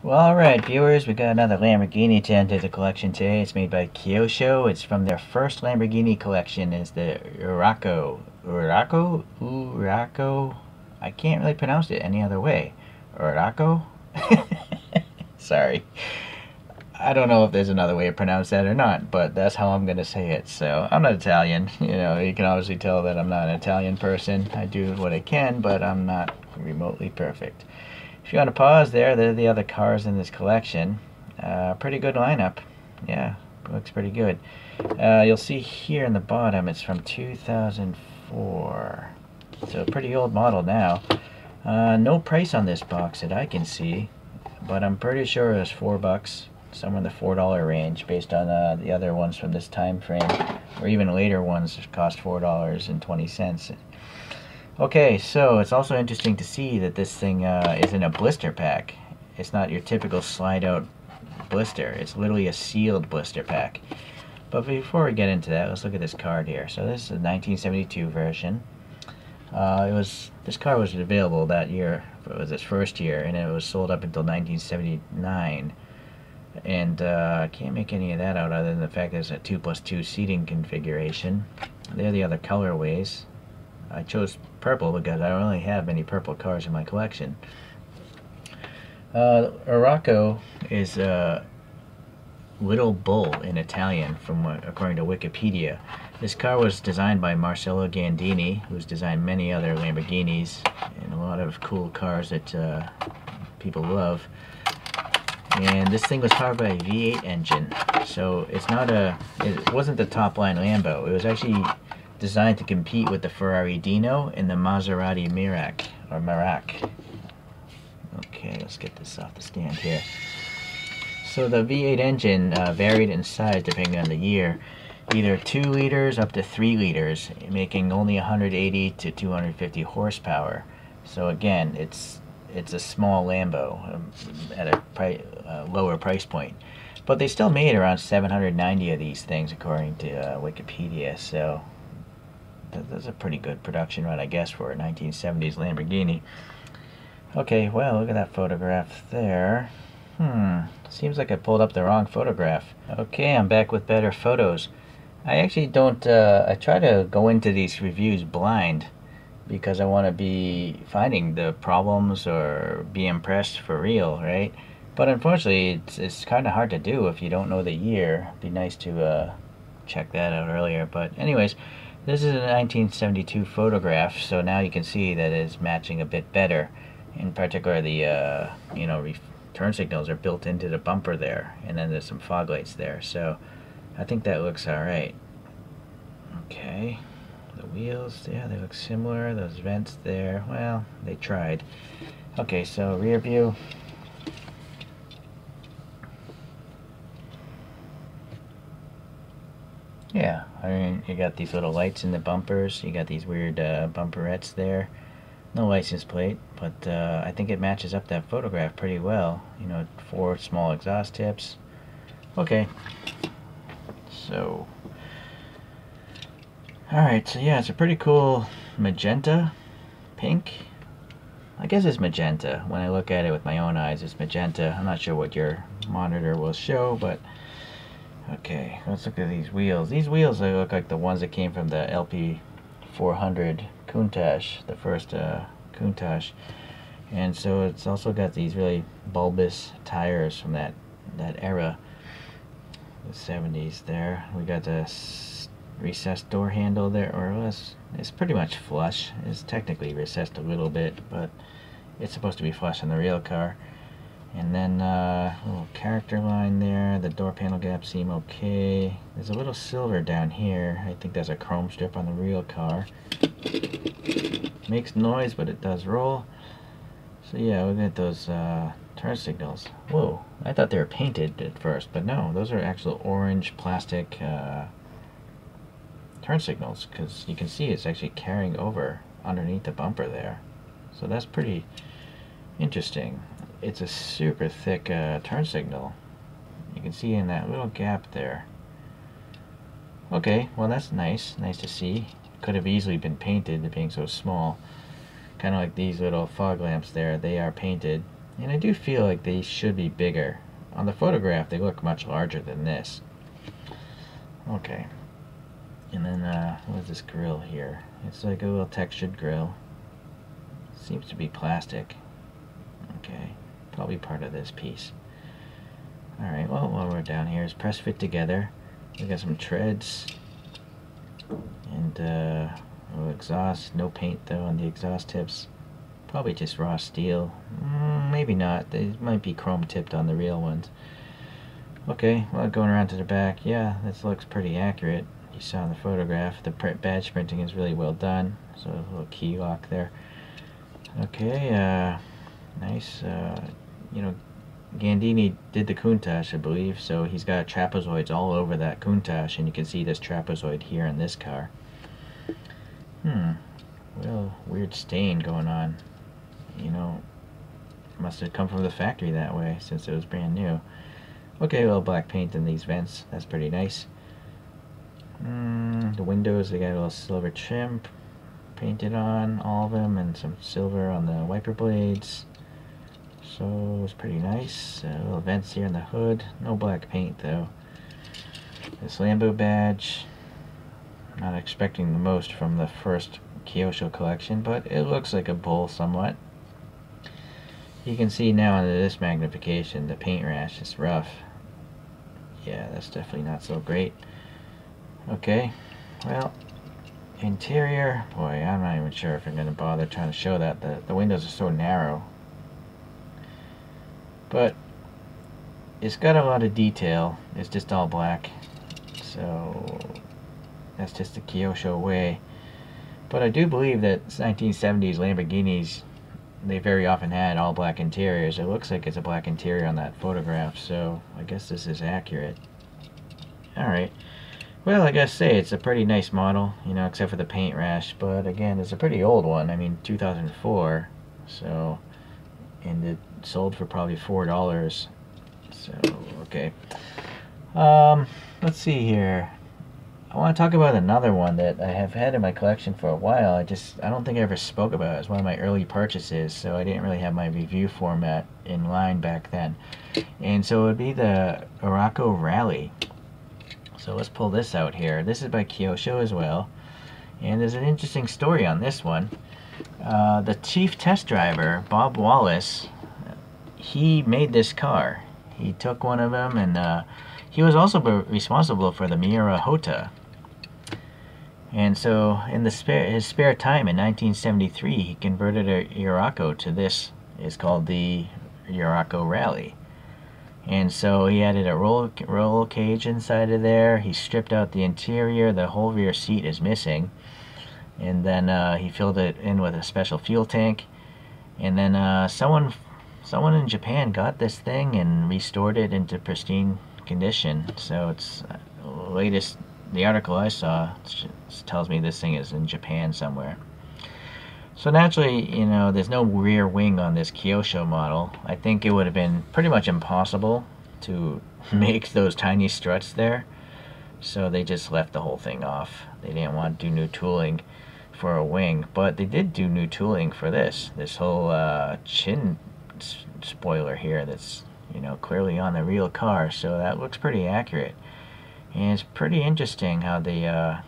Well, alright, viewers, we got another Lamborghini to enter the collection today. It's made by Kyosho. It's from their first Lamborghini collection. It's the Uraco. Uraco? Uraco? I can't really pronounce it any other way. Uraco? Sorry. I don't know if there's another way to pronounce that or not, but that's how I'm going to say it. So, I'm not Italian. You know, you can obviously tell that I'm not an Italian person. I do what I can, but I'm not remotely perfect. If you want to pause there, there are the other cars in this collection. Uh, pretty good lineup. Yeah, looks pretty good. Uh, you'll see here in the bottom, it's from 2004. So pretty old model now. Uh, no price on this box that I can see, but I'm pretty sure it was four bucks, somewhere in the four dollar range, based on uh, the other ones from this time frame, or even later ones cost four dollars and twenty cents. Okay, so it's also interesting to see that this thing uh, is in a blister pack. It's not your typical slide out blister. It's literally a sealed blister pack. But before we get into that, let's look at this card here. So this is the 1972 version. Uh, it was this car was available that year. It was its first year, and it was sold up until 1979. And uh, I can't make any of that out other than the fact that it's a two plus two seating configuration. There are the other colorways. I chose purple because I don't really have many purple cars in my collection. Uh, Urraco is a little bull in Italian, from according to Wikipedia. This car was designed by Marcello Gandini, who's designed many other Lamborghinis and a lot of cool cars that uh, people love. And this thing was powered by a V8 engine, so it's not a. It wasn't the top line Lambo. It was actually designed to compete with the Ferrari Dino and the Maserati Merak or Merak. Okay, let's get this off the stand here. So the V8 engine uh, varied in size depending on the year, either 2 liters up to 3 liters, making only 180 to 250 horsepower. So again, it's it's a small Lambo um, at a pri uh, lower price point. But they still made around 790 of these things according to uh, Wikipedia, so that's a pretty good production run, I guess, for a 1970s Lamborghini. Okay, well, look at that photograph there. Hmm, seems like I pulled up the wrong photograph. Okay, I'm back with better photos. I actually don't, uh, I try to go into these reviews blind because I want to be finding the problems or be impressed for real, right? But unfortunately, it's, it's kind of hard to do if you don't know the year. It'd be nice to uh, check that out earlier. But anyways, this is a 1972 photograph, so now you can see that it's matching a bit better. In particular, the uh, you know turn signals are built into the bumper there, and then there's some fog lights there. So I think that looks all right. Okay, the wheels, yeah, they look similar. Those vents there, well, they tried. Okay, so rear view. Yeah, I mean, you got these little lights in the bumpers. You got these weird uh, bumperettes there. No license plate, but uh, I think it matches up that photograph pretty well. You know, four small exhaust tips. Okay. So, alright, so yeah, it's a pretty cool magenta, pink. I guess it's magenta. When I look at it with my own eyes, it's magenta. I'm not sure what your monitor will show, but Okay, let's look at these wheels. These wheels look like the ones that came from the LP 400 Countach, the first uh, Countach. And so it's also got these really bulbous tires from that that era, the 70s there. We got the recessed door handle there, or it's, it's pretty much flush. It's technically recessed a little bit, but it's supposed to be flush in the real car. And then uh, a little character line there. The door panel gaps seem okay. There's a little silver down here. I think that's a chrome strip on the real car. Makes noise, but it does roll. So yeah, we at those uh, turn signals. Whoa, I thought they were painted at first, but no, those are actual orange plastic uh, turn signals because you can see it's actually carrying over underneath the bumper there. So that's pretty interesting it's a super thick uh, turn signal. You can see in that little gap there. Okay, well that's nice. Nice to see. Could have easily been painted being so small. Kind of like these little fog lamps there. They are painted. And I do feel like they should be bigger. On the photograph, they look much larger than this. Okay. And then, uh, what is this grill here? It's like a little textured grill. Seems to be plastic. Okay. Probably part of this piece. Alright, well, while we're down here, is press fit together. We got some treads. And, uh, exhaust. No paint, though, on the exhaust tips. Probably just raw steel. Mm, maybe not. They might be chrome tipped on the real ones. Okay, well, going around to the back, yeah, this looks pretty accurate. You saw in the photograph, the badge printing is really well done. So a little key lock there. Okay, uh, nice. Uh, you know, Gandini did the Countach, I believe, so he's got trapezoids all over that Countach, and you can see this trapezoid here in this car. Hmm, real weird stain going on you know, must have come from the factory that way since it was brand new. Okay, well, black paint in these vents. That's pretty nice. Mm, the windows, they got a little silver trim painted on all of them and some silver on the wiper blades. So it's pretty nice. Uh, little vents here in the hood. No black paint though. This Lambo badge. Not expecting the most from the first Kyosho collection, but it looks like a bull somewhat. You can see now under this magnification the paint rash is rough. Yeah, that's definitely not so great. Okay, well, interior, boy, I'm not even sure if I'm going to bother trying to show that. The, the windows are so narrow. But it's got a lot of detail. It's just all black. So that's just the Kyosho way. But I do believe that 1970s Lamborghinis they very often had all black interiors. It looks like it's a black interior on that photograph, so I guess this is accurate. Alright. Well, I guess say it's a pretty nice model, you know, except for the paint rash, but again, it's a pretty old one. I mean, 2004, so, and it sold for probably $4. So, okay. Um, let's see here. I want to talk about another one that I have had in my collection for a while. I just, I don't think I ever spoke about it. It's one of my early purchases, so I didn't really have my review format in line back then. And so it would be the Airako Rally. So let's pull this out here. This is by Kyosho as well. And there's an interesting story on this one. Uh, the chief test driver, Bob Wallace, he made this car. He took one of them and uh, he was also responsible for the Miura Jota, and so, in the spare, his spare time in 1973, he converted a Airako to this. It's called the Airako Rally. And so he added a roll, roll cage inside of there. He stripped out the interior. The whole rear seat is missing. And then uh, he filled it in with a special fuel tank. And then uh, someone, someone in Japan got this thing and restored it into pristine condition. So it's uh, latest the article I saw tells me this thing is in Japan somewhere. So naturally, you know, there's no rear wing on this Kyosho model. I think it would have been pretty much impossible to make those tiny struts there. So they just left the whole thing off. They didn't want to do new tooling for a wing, but they did do new tooling for this. This whole uh, chin spoiler here that's, you know, clearly on the real car. So that looks pretty accurate. And it's pretty interesting how the uh,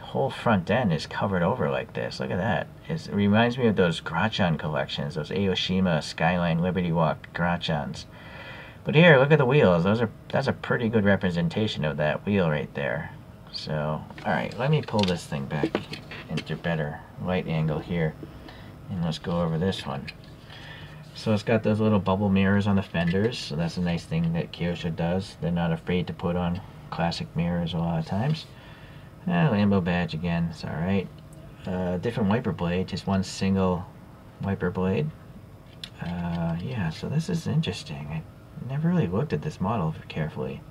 whole front end is covered over like this. Look at that. It's, it reminds me of those Grachan collections, those Aoshima Skyline Liberty Walk Grachans. But here, look at the wheels. Those are That's a pretty good representation of that wheel right there. So, alright, let me pull this thing back into better light angle here. And let's go over this one. So it's got those little bubble mirrors on the fenders. So that's a nice thing that Kyosho does. They're not afraid to put on classic mirrors a lot of times. Uh, Lambo badge again, it's alright. Uh, different wiper blade, just one single wiper blade. Uh, yeah, so this is interesting. I never really looked at this model carefully.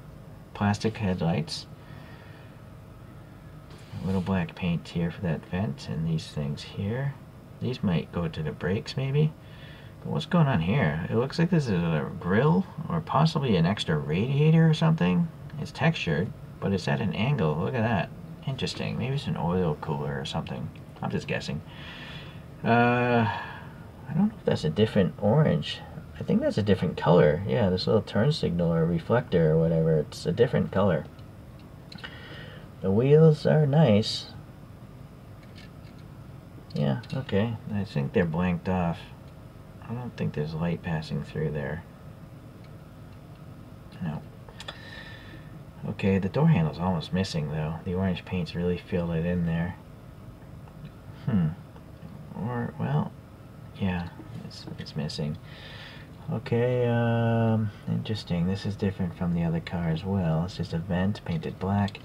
Plastic headlights. A little black paint here for that vent, and these things here. These might go to the brakes, maybe. But what's going on here? It looks like this is a grill, or possibly an extra radiator or something. It's textured, but it's at an angle. Look at that. Interesting. Maybe it's an oil cooler or something. I'm just guessing. Uh, I don't know if that's a different orange. I think that's a different color. Yeah, this little turn signal or reflector or whatever, it's a different color. The wheels are nice. Yeah, okay. I think they're blanked off. I don't think there's light passing through there. No. Okay, the door handle's almost missing though. The orange paint's really filled it in there. Hmm. Or, well, yeah, it's, it's missing. Okay, um, interesting. This is different from the other car as well. It's just a vent painted black.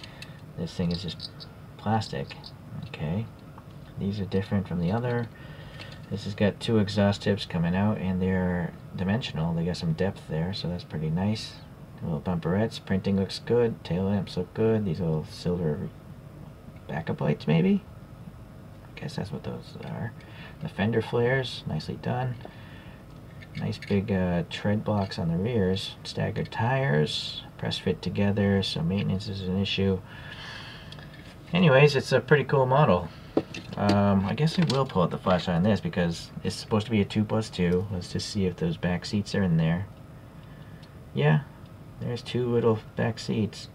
This thing is just plastic. Okay. These are different from the other. This has got two exhaust tips coming out and they're dimensional. They got some depth there, so that's pretty nice. Little bumperettes, printing looks good, tail lamps look good. These little silver backup lights maybe? I guess that's what those are. The fender flares, nicely done. Nice big uh, tread blocks on the rears. Staggered tires, press fit together, so maintenance is an issue. Anyways, it's a pretty cool model. Um, I guess I will pull out the flashlight on this because it's supposed to be a 2 plus 2. Let's just see if those back seats are in there. Yeah, there's two little back seats.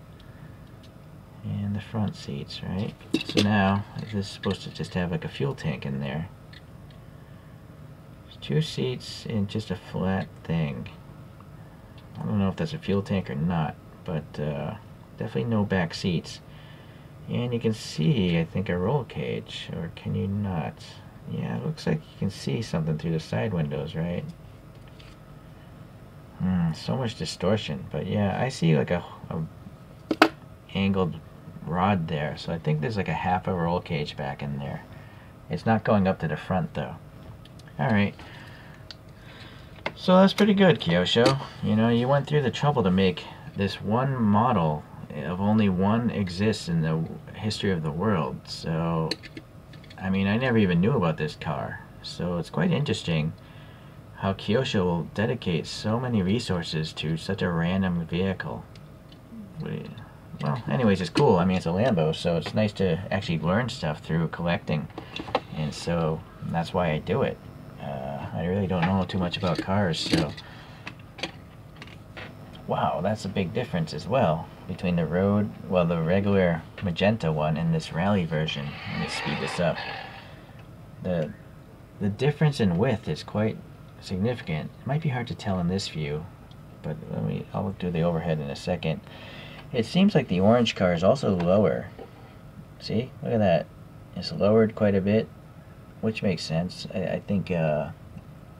And the front seats, right? So now, this is supposed to just have like a fuel tank in there. There's two seats and just a flat thing. I don't know if that's a fuel tank or not, but uh, definitely no back seats. And you can see, I think, a roll cage, or can you not? Yeah, it looks like you can see something through the side windows, right? Hmm, so much distortion. But yeah, I see like a, a angled rod there. So I think there's like a half a roll cage back in there. It's not going up to the front though. Alright. So that's pretty good, Kyosho. You know, you went through the trouble to make this one model of only one exists in the history of the world. So, I mean, I never even knew about this car. So it's quite interesting how Kyosho will dedicate so many resources to such a random vehicle. Well, anyways, it's cool. I mean, it's a Lambo, so it's nice to actually learn stuff through collecting. And so that's why I do it. Uh, I really don't know too much about cars, so... Wow, that's a big difference as well between the road, well, the regular magenta one and this rally version. Let me speed this up. The the difference in width is quite significant. It might be hard to tell in this view, but let me, I'll do the overhead in a second. It seems like the orange car is also lower. See? Look at that. It's lowered quite a bit, which makes sense. I, I think uh,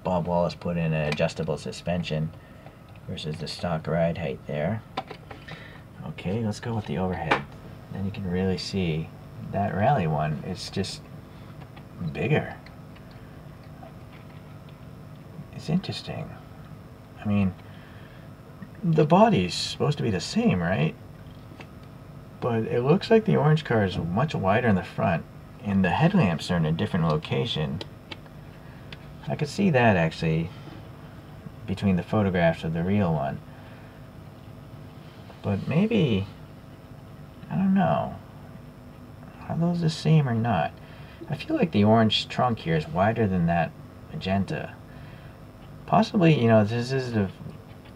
Bob Wallace put in an adjustable suspension versus the stock ride height there. Okay, let's go with the overhead. Then you can really see that rally one. It's just bigger. It's interesting. I mean, the body's supposed to be the same, right? But it looks like the orange car is much wider in the front, and the headlamps are in a different location. I could see that actually between the photographs of the real one. But maybe, I don't know, are those the same or not? I feel like the orange trunk here is wider than that magenta. Possibly, you know, this is the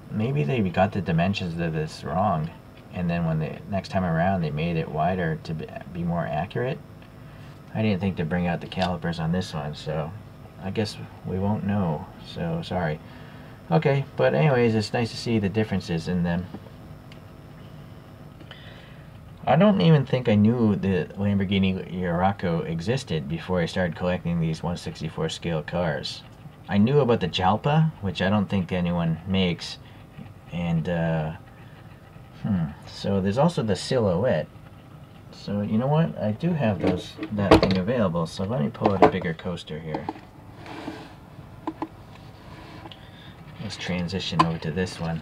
maybe they got the dimensions of this wrong, and then when the next time around they made it wider to be more accurate. I didn't think to bring out the calipers on this one, so I guess we won't know. So sorry. Okay, but anyways, it's nice to see the differences in them. I don't even think I knew the Lamborghini Urraco existed before I started collecting these 164 scale cars. I knew about the Jalpa, which I don't think anyone makes. And, uh, hmm, so there's also the Silhouette. So, you know what? I do have those that thing available, so let me pull out a bigger coaster here. Let's transition over to this one.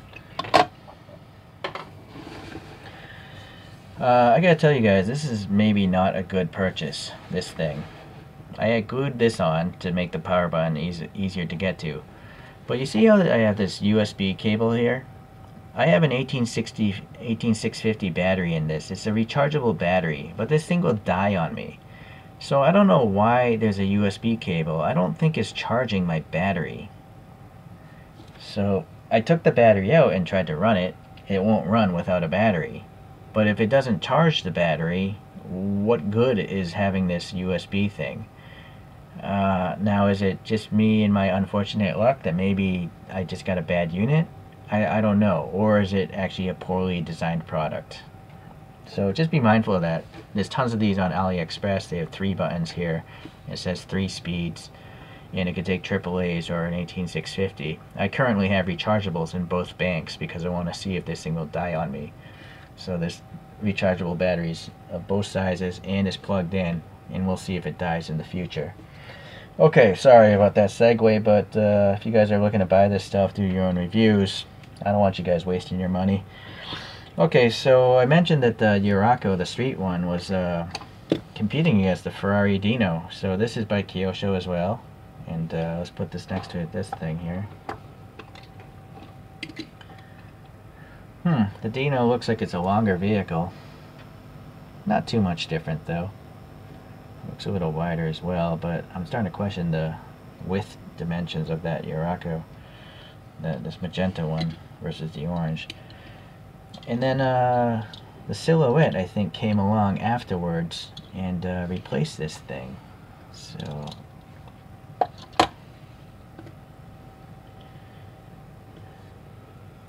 Uh, I gotta tell you guys, this is maybe not a good purchase, this thing. I glued this on to make the power button easier to get to. But you see how I have this USB cable here? I have an 1860, 18650 battery in this. It's a rechargeable battery, but this thing will die on me. So I don't know why there's a USB cable. I don't think it's charging my battery. So I took the battery out and tried to run it. It won't run without a battery. But if it doesn't charge the battery, what good is having this USB thing? Uh, now, is it just me and my unfortunate luck that maybe I just got a bad unit? I, I don't know. Or is it actually a poorly designed product? So just be mindful of that. There's tons of these on AliExpress. They have three buttons here. It says three speeds. And it could take AAA's or an 18650. I currently have rechargeables in both banks because I want to see if this thing will die on me. So there's rechargeable batteries of both sizes and is plugged in. And we'll see if it dies in the future. Okay, sorry about that segue, but uh, if you guys are looking to buy this stuff, do your own reviews. I don't want you guys wasting your money. Okay, so I mentioned that the Yurako, the street one, was uh, competing against the Ferrari Dino. So this is by Kyosho as well. And uh, let's put this next to this thing here. Hmm, the Dino looks like it's a longer vehicle. Not too much different though. Looks a little wider as well, but I'm starting to question the width dimensions of that Yurako. The, this magenta one versus the orange. And then uh, the silhouette, I think, came along afterwards and uh, replaced this thing. So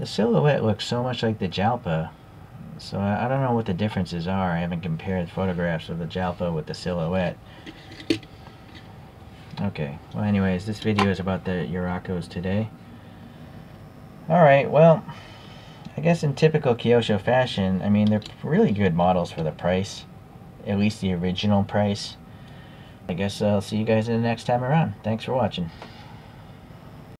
the silhouette looks so much like the Jalpa so I, I don't know what the differences are. I haven't compared photographs of the Jalpa with the silhouette. Okay, well anyways, this video is about the Yurakos today. Alright, well, I guess in typical Kyosho fashion, I mean, they're really good models for the price. At least the original price. I guess I'll see you guys in the next time around. Thanks for watching.